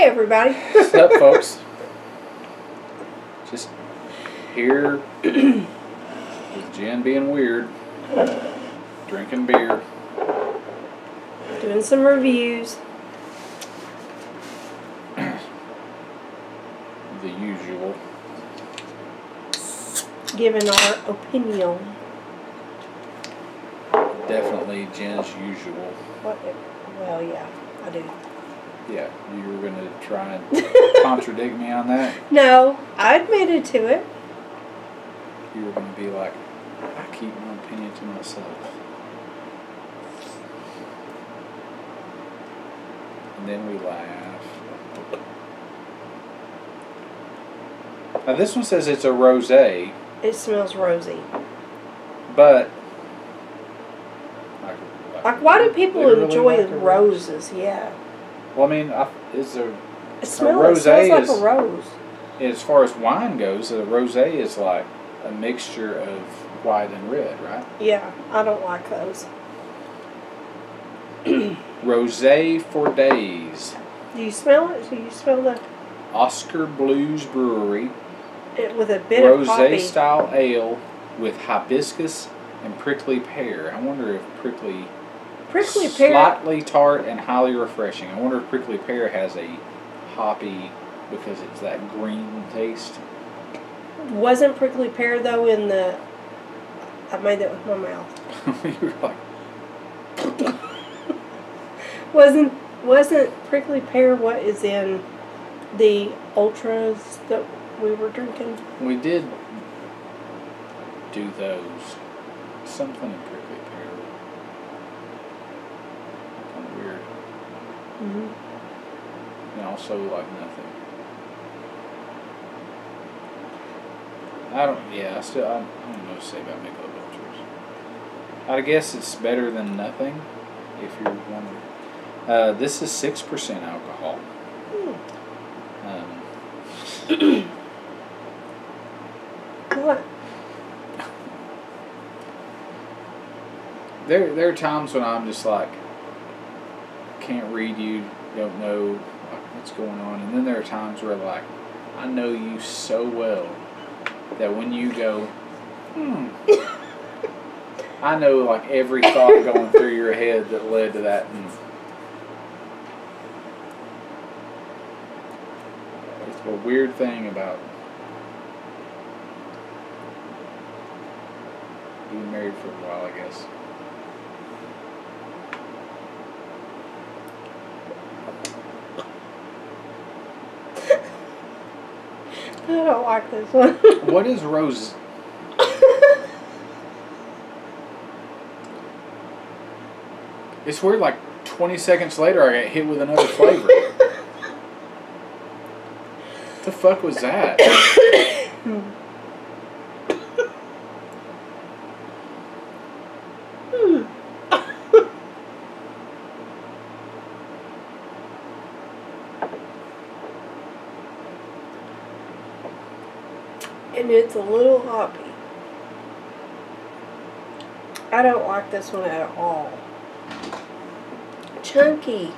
Hey, everybody. What's up, folks? Just here with Jen being weird, drinking beer. Doing some reviews. The usual. Giving our opinion. Definitely Jen's usual. What? Well, yeah, I do. Yeah, you were gonna try and contradict me on that. No, I admitted to it. You were gonna be like, I keep my opinion to myself. And then we laugh. Now this one says it's a rosé, It smells rosy. but like, Like, why do people enjoy like rose. roses? Yeah. Well, I mean, I, is there It smells, it rosé smells like a rose. as far as wine goes, a rosé is like a mixture of white and red, right? Yeah, I don't like those. Rosé for Daze. Do you smell it? Do you smell the Oskar Blues Brewery it with a bit of rosé poppy? style ale with hibiscus and prickly pear. I wonder if prickly Prickly pear. slightly tart and highly refreshing. I wonder if prickly pear has a hoppy because it's that green taste. Wasn't prickly pear though in the? I made that with my mouth. you were like, Wasn't wasn't prickly pear what is in the ultras that we were drinking? we did do those. Something in prickly pear. Kind of weird. Mm-hmm. And also like nothing. I don't. Yeah, I still. I, I don't know what to say about Michelob Ultras. I guess it's better than nothing, if you're wondering. Uh, this is six percent alcohol. Um, What? there, there are times when I'm just like, can't read you, don't know what's going on, and then there are times where like, I know you so well that when you go, hmm, I know like every thought going through your head that led to that. And it's a weird thing about being married for a while, I guess. I don't like this one. What is rose? It's weird. Like twenty seconds later, I got hit with another flavor. what the fuck was that? Hmm. And it's a little hoppy. I don't like this one at all. Chunky.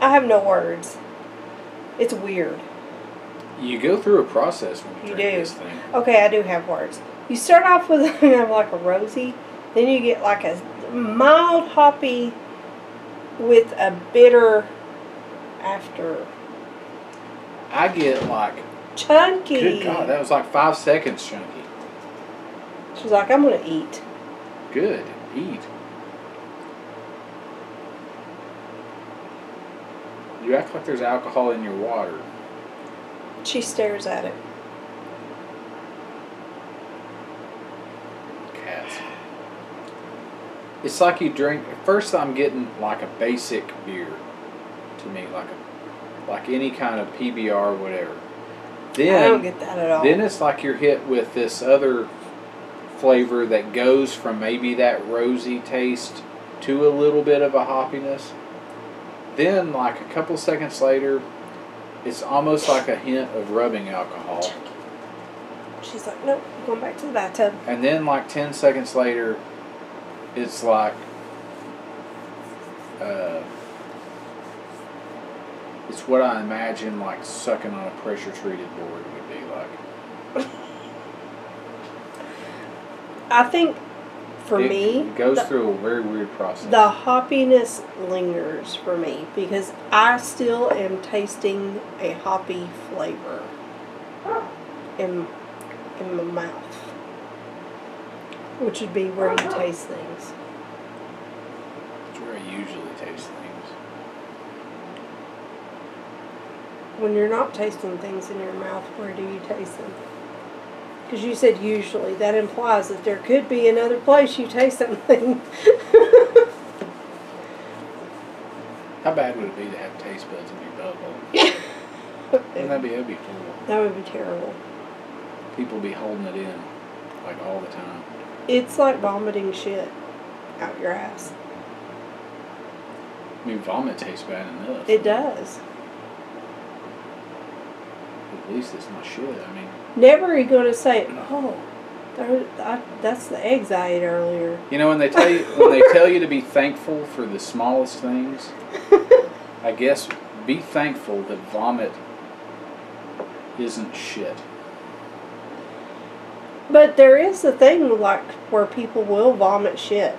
I have no words. It's weird. You go through a process when you, You drink do. this thing. Okay, I do have words. You start off with like a rosy, then you get like a mild hoppy with a bitter after. I get like, Chunky. good God, that was like five seconds, chunky. She's like, I'm gonna eat. Good, eat. You act like there's alcohol in your water. She stares at it. Cats. It's like you drink. First, I'm getting like a basic beer, to me, like a, like any kind of PBR, or whatever. Then, I don't get that at all. then it's like you're hit with this other flavor that goes from maybe that rosy taste to a little bit of a hoppiness. Then, like a couple seconds later, it's almost like a hint of rubbing alcohol. She's like, nope, I'm going back to the bathtub. And then, like 10 seconds later, it's like uh, It's what I imagine like sucking on a pressure treated board would be like. I think for it, me, it goes the, through a very weird process. the hoppiness lingers for me because I still am tasting a hoppy flavor in in my mouth, which would be where you taste things. It's where I usually taste things. When you're not tasting things in your mouth, where do you taste them? Because you said usually. That implies that there could be another place you taste something. How bad would it be to have taste buds in your butt hole? Wouldn't that be that'd be horrible. that would be terrible. People be holding it in like all the time. It's like vomiting shit out your ass. I mean, vomit tastes bad enough. It does. At least it's not shit. I mean, Never are you going to say, oh, I, that's the eggs I ate earlier. you know when they tell you when they tell you to be thankful for the smallest things. I guess be thankful that vomit isn't shit. But there is a thing like where people will vomit shit.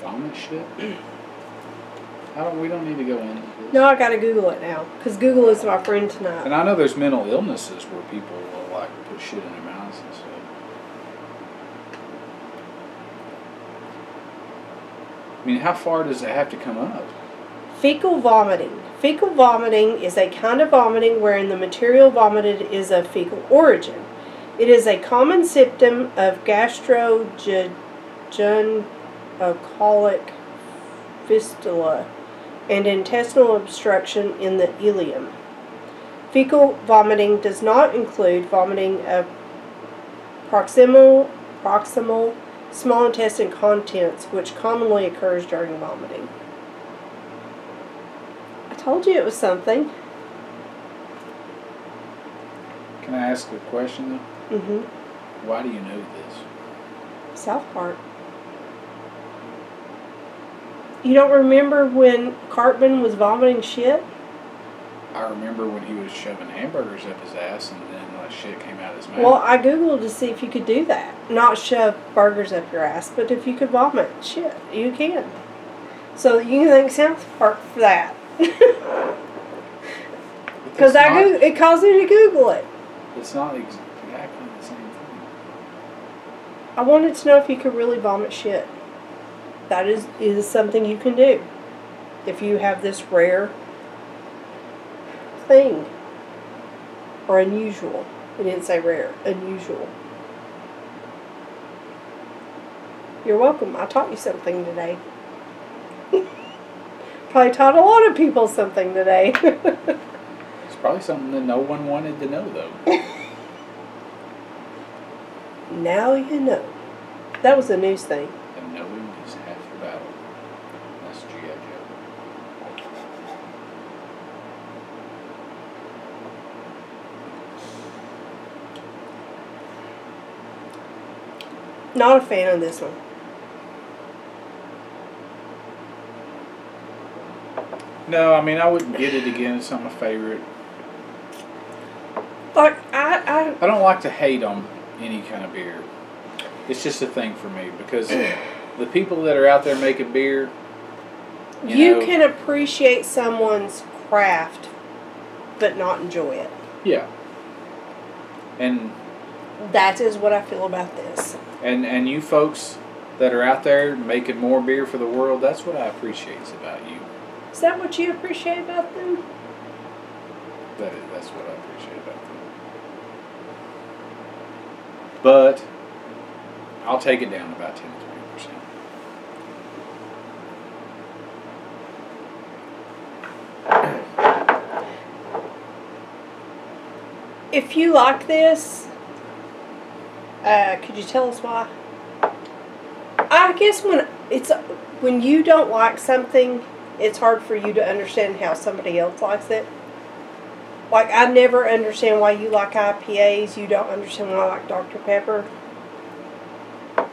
Vomit shit. I don't. We don't need to go into this. No, I got to Google it now because Google is my friend tonight. And I know there's mental illnesses where people will like put shit in their mouths and stuff. I mean, how far does it have to come up? Fecal vomiting. Fecal vomiting is a kind of vomiting wherein the material vomited is of fecal origin. It is a common symptom of gastrojejunocolic uh, fistula and intestinal obstruction in the ileum. Fecal vomiting does not include vomiting of proximal, proximal small intestine contents, which commonly occurs during vomiting. I told you it was something. Can I ask a question though? Mm-hmm. Why do you know this? South Park. You don't remember when Cartman was vomiting shit? I remember when he was shoving hamburgers up his ass and then like shit came out of his mouth. Well, I googled to see if you could do that. Not shove burgers up your ass, but if you could vomit shit, you can. So you can thank South Park for that. Because I not- Goog- it caused me to Google it. It's not exactly the same thing. I wanted to know if you could really vomit shit. That is is something you can do. If you have this rare thing. Or unusual. It didn't say rare, unusual. You're welcome. I taught you something today. Probably taught a lot of people something today. It's probably something that no one wanted to know though. now you know. That was a news thing. and knowing is half the battle. That's G.I. Joe. Not a fan of this one. No, I mean I wouldn't get it again. It's not my favorite. Like I, I I don't like to hate on any kind of beer. It's just a thing for me because the people that are out there making beer, you, You, know, can appreciate someone's craft, but not enjoy it. yeah, and That is what I feel about this. And and you folks that are out there making more beer for the world, that's what I appreciate about you. Is that what you appreciate about them? That is, that's what I appreciate about them. But I'll take it down about ten to twenty percent. If you like this, uh, could you tell us why? I guess when it's when you don't like something, it's hard for you to understand how somebody else likes it. Like I never understand why you like IPAs. You don't understand why I like Dr Pepper.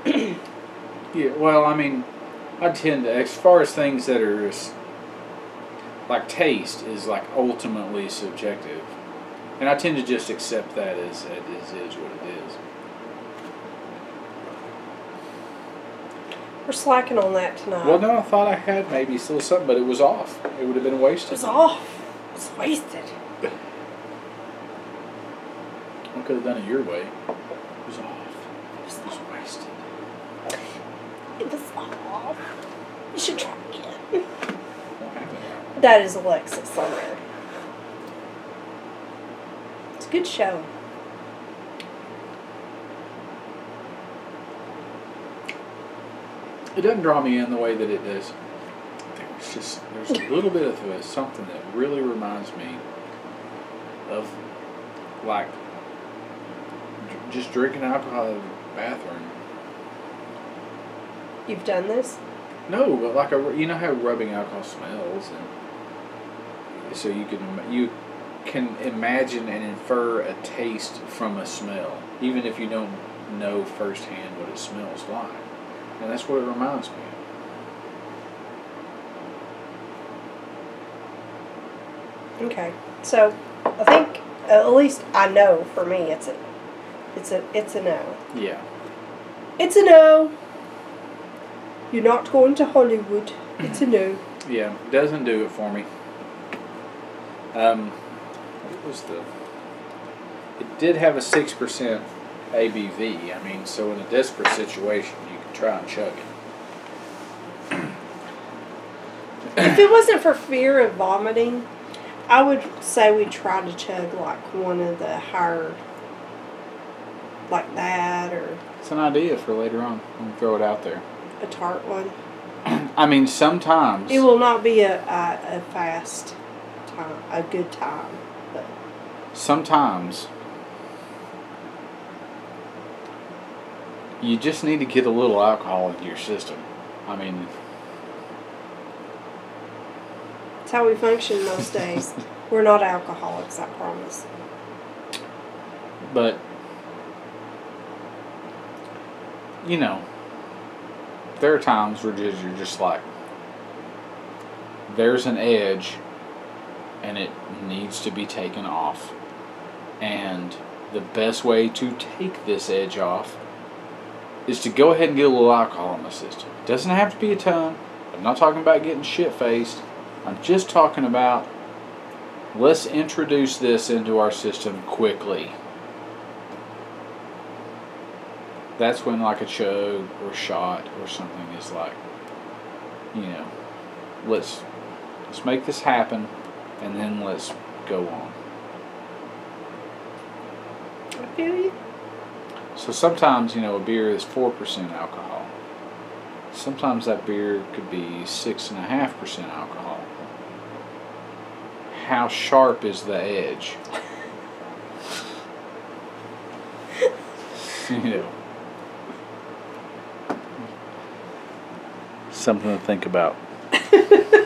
Yeah, well, I mean, I tend to, as far as things that are, like taste is like ultimately subjective, and I tend to just accept that as is what it is. We're slacking on that tonight. Well, no, I thought I had maybe still something, but it was off. It would have been wasted. It was off. It was wasted. I could have done it your way. It was off. It was wasted. It was off. You should try again. What happened? That is Alexis on there. It's a good show. It doesn't draw me in the way that it does. There's just there's a little bit of uh, something that really reminds me of like just drinking alcohol in the bathroom. You've done this? No, but like a you know how rubbing alcohol smells, and so you can you can imagine and infer a taste from a smell, even if you don't know firsthand what it smells like, and that's what it reminds me. of. Okay. So I think at least I know for me it's a it's a it's a no. Yeah. It's a no. You're not going to Hollywood. It's a no. Yeah, doesn't do it for me. Um, what was the? It did have a six percent ABV. I mean, so in a desperate situation, try and chug it. if it wasn't for fear of vomiting, I would say we try to chug like one of the higher like that or It's an idea for later on. I'm throw it out there. a tart one. I mean, sometimes. It will not be a, a, a fast time, a good time. But sometimes you just need to get a little alcohol into your system. I mean, it's how we function most days. We're not alcoholics, I promise. but you know, there are times where just, you're just like, there's an edge, and it needs to be taken off, and the best way to take this edge off is to go ahead and get a little alcohol in the system. It doesn't have to be a ton. I'm not talking about getting shit faced. I'm just talking about let's introduce this into our system quickly. That's when like a chug or shot or something is like, you know, let's let's make this happen and then let's go on. I feel you. So sometimes, you know, a beer is 4% alcohol. Sometimes that beer could be 6.5% alcohol. How sharp is the edge? you know. Something to think about.